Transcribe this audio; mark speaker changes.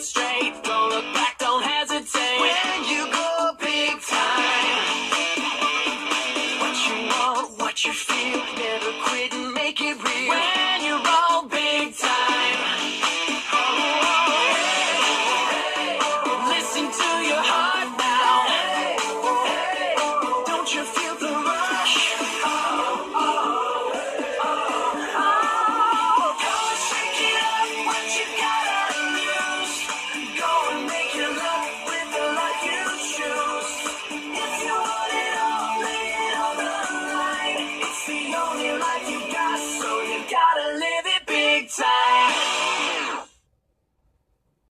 Speaker 1: straight. Don't look back, don't hesitate. When you go big time, what you want, what you feel, never quit and make it real. When you're wrong.